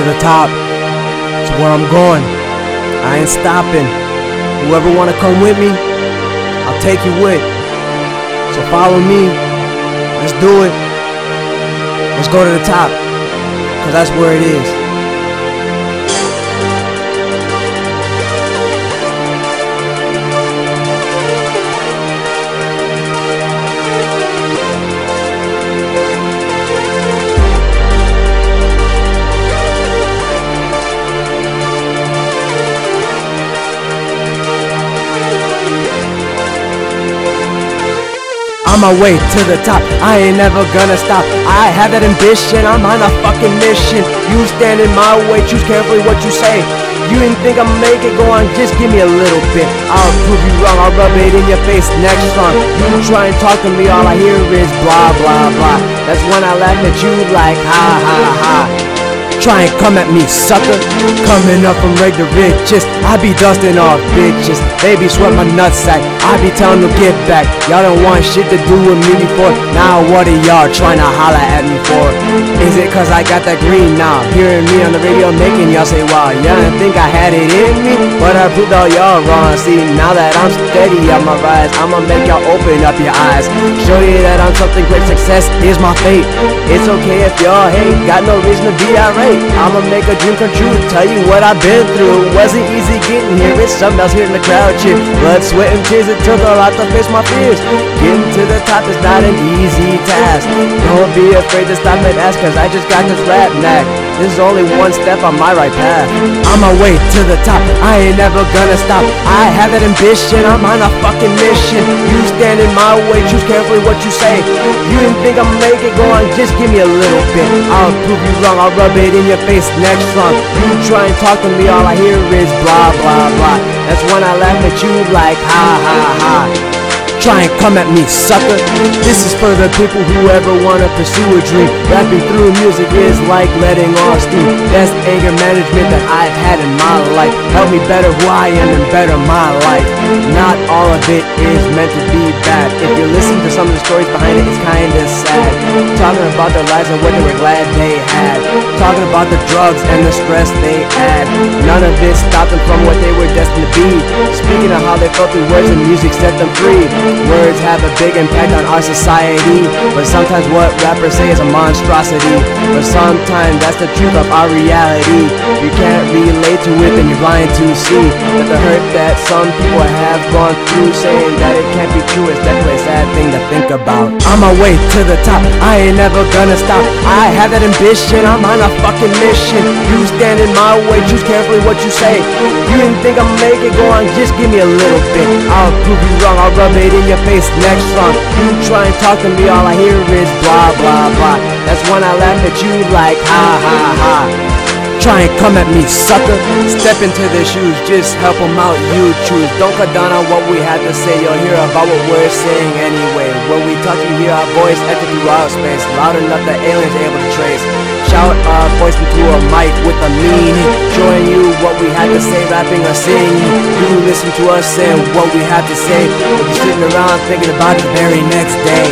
to the top. To where I'm going. I ain't stopping. Whoever wanna come with me, I'll take you with. So follow me. Let's do it. Let's go to the top. Cause that's where it is. On my way to the top. I ain't never gonna stop. I have that ambition. I'm on a fucking mission. You stand in my way. Choose carefully what you say. You didn't think I'ma make it? Go on, just give me a little bit. I'll prove you wrong. I'll rub it in your face next time. You try and talk to me, all I hear is blah blah blah. That's when I laugh at you like ha ha ha. Try and come at me, sucker. Coming up from regular riches. I be dusting off bitches. They be sweat my nutsack. I be telling them get back. Y'all don't want shit to do with me before. Now what are y'all trying to holler at me for? Is it cause I got that green now? Hearing me on the radio making y'all say, wow, y'all didn't think I had it in me? But I proved all y'all wrong. See, now that I'm steady on my rise, I'ma make y'all open up your eyes. Show you that I'm something great. Success is my fate. It's okay if y'all hate. Got no reason to be irate. I'ma make a dream come true. Tell you what I've been through. Wasn't easy getting here. It's something else here in the crowd cheer. Blood, sweat, and tears. It took a lot to face my fears. Getting to the top is not an easy task. Don't be afraid to stop and ask, cause I just got this rap knack. This is only one step on my right path. On my way to the top, I ain't never gonna stop. I have that ambition, I'm on a fucking mission. You stand in my way, choose carefully what you say. You didn't think I'ma make it, go on, just give me a little bit. I'll prove you wrong, I'll rub it in your face next song. You try and talk to me, all I hear is blah blah blah. That's when I laugh at you like ha ha ha. Try and come at me, sucker. This is for the people who ever wanna pursue a dream. Rapping through music is like letting off steam. Best anger management that I've had in my life. Help me better who I am and better my life. Not all of it is meant to be bad. If you listen to some of the stories behind it, it's kinda sad. Talking about their lives and what they were glad they had. Talking about the drugs and the stress they had. None of this stopped them from what they were destined to be. Speaking of how they felt through words and music set them free. Words have a big impact on our society, but sometimes what rappers say is a monstrosity. But sometimes that's the truth of our reality. You can't relate to it, then you're blind to see that the hurt that some people have gone through, saying that it can't be true, is definitely a sad thing to think about. On my way to the top, I ain't never gonna stop. I have that ambition, I'm on a fucking mission. You stand in my way, choose carefully what you say. You didn't think I'ma make it, go on, just give me a little bit. I'll prove you wrong, I'll rub it in your face next song. You try and talk to me, all I hear is blah blah blah. That's when I laugh at you like ha ha ha. Try and come at me, sucker. Step into their shoes, just help them out, you choose. Don't cut down on what we had to say, you'll hear about what we're saying anyway. When we talk, you hear our voice echo through outer space, loud enough that aliens able to trace. Shout voice into a mic with a meaning, showing you what we had to say, rapping or singing. You listen to us saying what we have to say, but you're sitting around thinking about the very next day.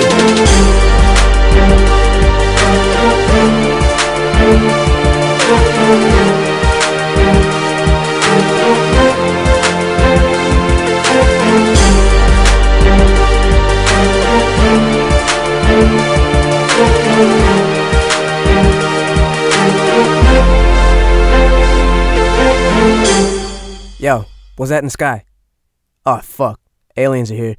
Yo, what's that in the sky? Oh fuck, aliens are here.